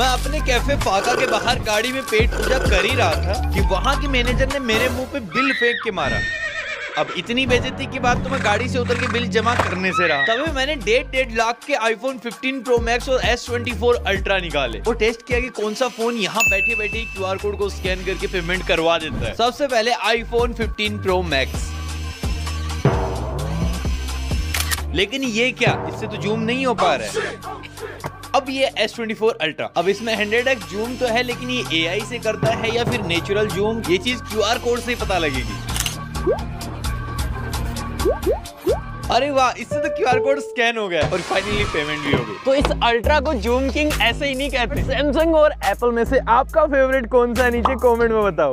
मैं अपने कैफ़े फाका के बाहर गाड़ी में पेट पूजा कर ही रहा था कि वहाँ के मैनेजर ने मेरे मुँह पे बिल फेंक के मारा। अब इतनी बेजती की बात तो मैं गाड़ी से उतर के बिल जमा करने से रहा। तभी मैंने डेढ़ डेढ़ लाख के आईफोन 15 प्रो मैक्स और S24 अल्ट्रा निकाले। और टेस्ट किया कि कौन सा फ़ोन यहाँ बैठे बैठे क्यू आर कोड को स्कैन करके पेमेंट करवा देता है। सबसे पहले आईफोन 15 प्रो मैक्स लेकिन ये क्या? इससे तो जूम नहीं हो पा रहा है। अब ये S24 अल्ट्रा अब इसमें 100x जूम तो है, लेकिन ये AI से करता है या फिर नेचुरल जूम ये चीज़ क्यूआर कोड से ही पता लगेगी। अरे वाह, इससे तो क्यूआर कोड स्कैन हो गया और फाइनली पेमेंट भी हो गई। तो इस अल्ट्रा को जूम किंग ऐसे ही नहीं कहते। सैमसंग और एप्पल में से आपका फेवरेट कौन सा है? नीचे कमेंट में बताओ।